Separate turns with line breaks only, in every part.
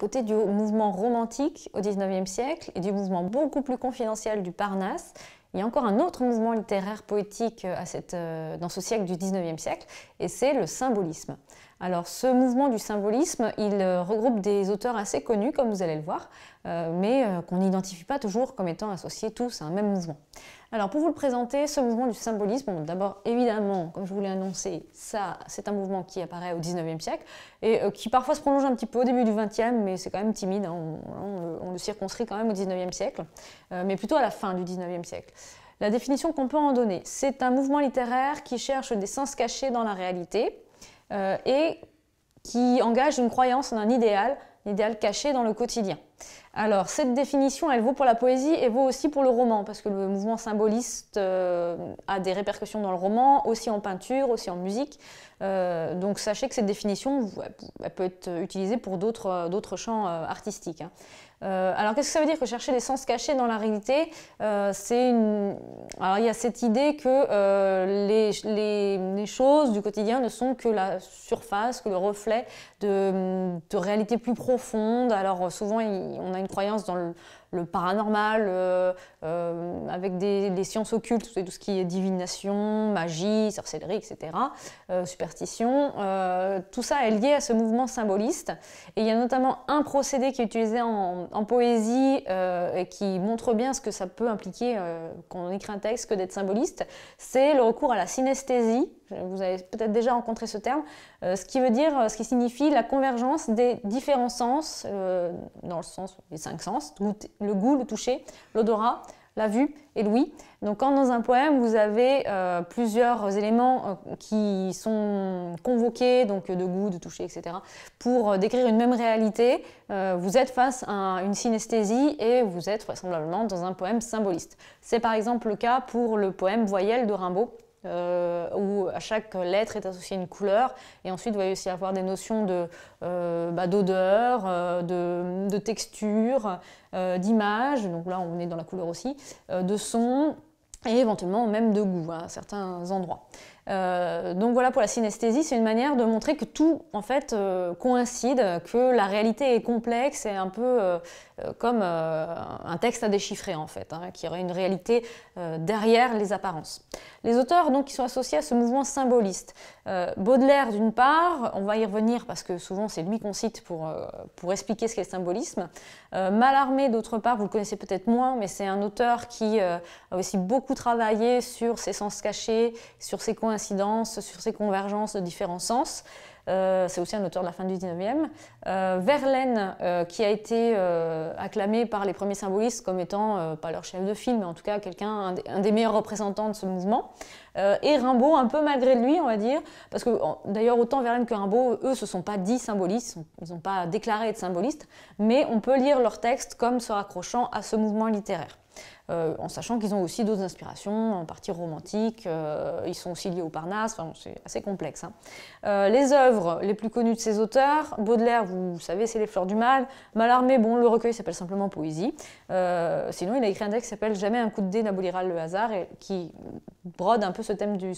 côté du mouvement romantique au XIXe siècle et du mouvement beaucoup plus confidentiel du Parnasse, il y a encore un autre mouvement littéraire poétique dans ce siècle du XIXe siècle, et c'est le symbolisme. Alors ce mouvement du symbolisme, il euh, regroupe des auteurs assez connus, comme vous allez le voir, euh, mais euh, qu'on n'identifie pas toujours comme étant associés tous à un même mouvement. Alors pour vous le présenter, ce mouvement du symbolisme, d'abord évidemment, comme je vous l'ai annoncé, ça c'est un mouvement qui apparaît au 19e siècle et qui parfois se prolonge un petit peu au début du 20e, mais c'est quand même timide, hein. on, le circonscrit quand même au 19e siècle, mais plutôt à la fin du 19e siècle. La définition qu'on peut en donner, c'est un mouvement littéraire qui cherche des sens cachés dans la réalité, euh, et qui engage une croyance en un idéal, un idéal caché dans le quotidien. Alors cette définition, elle vaut pour la poésie et vaut aussi pour le roman, parce que le mouvement symboliste euh, a des répercussions dans le roman, aussi en peinture, aussi en musique. Euh, donc sachez que cette définition elle peut être utilisée pour d'autres champs artistiques. Hein. Euh, alors qu'est-ce que ça veut dire que chercher des sens cachés dans la réalité euh, C'est une... Alors il y a cette idée que euh, les, choses du quotidien ne sont que la surface, que le reflet de, de réalités plus profondes. Alors souvent on a une croyance dans le, le paranormal, euh, euh, avec des, sciences occultes, tout ce qui est divination, magie, sorcellerie, etc., euh, superstition. tout ça est lié à ce mouvement symboliste. Et il y a notamment un procédé qui est utilisé en, poésie et qui montre bien ce que ça peut impliquer quand on écrit un texte que d'être symboliste. C'est le recours à la synesthésie. Vous avez peut-être déjà rencontré ce terme, ce qui veut dire, ce qui signifie la convergence des différents sens, dans le sens des cinq sens, le goût, le toucher, l'odorat, la vue et l'ouïe. Donc quand dans un poème vous avez euh, plusieurs éléments euh, qui sont convoqués, donc de goût, de toucher, etc., pour euh, décrire une même réalité, vous êtes face à une synesthésie et vous êtes vraisemblablement dans un poème symboliste. C'est par exemple le cas pour le poème Voyelle de Rimbaud, euh, où à chaque lettre est associée une couleur. Et ensuite, va y aussi avoir des notions euh, bah, d'odeur, euh, de, texture, d'image. Donc là, on est dans la couleur aussi, de son et éventuellement même de goût à certains endroits. Euh, donc voilà pour la synesthésie, c'est une manière de montrer que tout en fait euh, coïncide, que la réalité est complexe et un peu euh, comme un texte à déchiffrer en fait, hein, qui aurait une réalité derrière les apparences. Les auteurs donc qui sont associés à ce mouvement symboliste, Baudelaire d'une part, on va y revenir parce que souvent c'est lui qu'on cite pour, pour expliquer ce qu'est le symbolisme. Mallarmé d'autre part, vous le connaissez peut-être moins, mais c'est un auteur qui a aussi beaucoup travaillé sur ses sens cachés, sur ses coïncidences sur ces convergences de différents sens. Euh, c'est aussi un auteur de la fin du 19e. Euh, Verlaine, euh, qui a été acclamé par les premiers symbolistes comme étant, pas leur chef de film, mais en tout cas quelqu'un, un, des meilleurs représentants de ce mouvement. et Rimbaud, un peu malgré lui, on va dire, parce que d'ailleurs autant Verlaine que Rimbaud, eux, se sont pas dit symbolistes, ils n'ont pas déclaré être symbolistes, mais on peut lire leurs textes comme se raccrochant à ce mouvement littéraire. Euh, en sachant qu'ils ont aussi d'autres inspirations, en partie romantiques, euh, ils sont aussi liés au Parnasse, c'est assez complexe. Hein. Euh, les œuvres les plus connues de ces auteurs, Baudelaire, vous savez, c'est Les Fleurs du Mal, Mallarmé, bon, le recueil s'appelle simplement Poésie, sinon il a écrit un texte qui s'appelle Jamais un coup de dé n'abolira le hasard, et qui brode un peu ce thème du,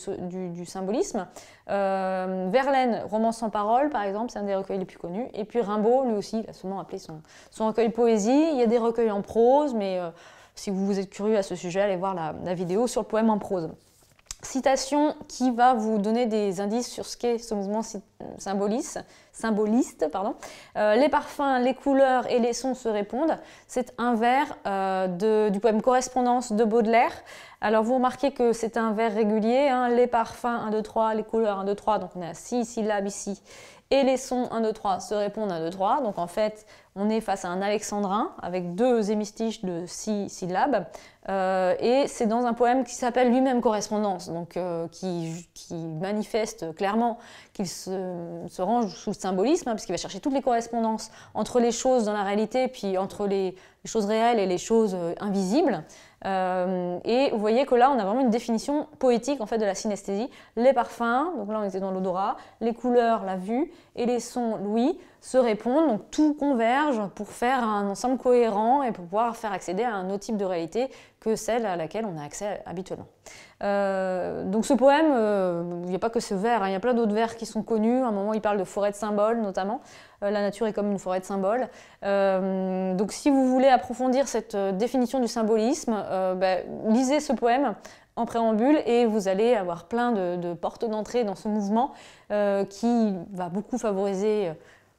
symbolisme. Verlaine, Roman sans parole, par exemple, c'est un des recueils les plus connus, et puis Rimbaud, lui aussi, il a souvent appelé son recueil Poésie, il y a des recueils en prose, mais si vous êtes curieux à ce sujet, allez voir la, vidéo sur le poème en prose. Citation qui va vous donner des indices sur ce qu'est ce mouvement symboliste. Euh, les parfums, les couleurs et les sons se répondent. C'est un vers euh, du poème Correspondance de Baudelaire. Alors vous remarquez que c'est un vers régulier. Hein. les parfums 1, 2, 3, les couleurs 1, 2, 3. Donc on a 6 syllabes ici et les sons 1, 2, 3 se répondent 1, 2, 3. Donc en fait, on est face à un alexandrin avec deux hémistiches de 6 syllabes. Euh, et c'est dans un poème qui s'appelle lui-même Correspondance, donc euh, qui, manifeste clairement qu'il se, range sous le symbolisme, hein, parce qu'il va chercher toutes les correspondances entre les choses dans la réalité, puis entre les, choses réelles et les choses euh, invisibles. Et vous voyez que là, on a vraiment une définition poétique en fait de la synesthésie. Les parfums, donc là on était dans l'odorat, les couleurs, la vue, et les sons, l'ouïe, se répondent. Donc tout converge pour faire un ensemble cohérent et pour pouvoir faire accéder à un autre type de réalité que celle à laquelle on a accès habituellement. donc ce poème, il n'y a pas que ce vers, hein, il y a plein d'autres vers qui sont connus. À un moment, il parle de forêt de symboles notamment. la nature est comme une forêt de symboles. donc si vous voulez approfondir cette définition du symbolisme, ben, lisez ce poème en préambule et vous allez avoir plein de, portes d'entrée dans ce mouvement euh, qui va beaucoup favoriser euh,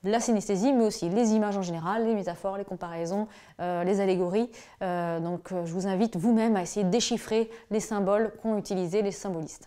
la synesthésie, mais aussi les images en général, les métaphores, les comparaisons, euh, les allégories. donc je vous invite vous-même à essayer de déchiffrer les symboles qu'ont utilisés les symbolistes.